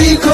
Rico.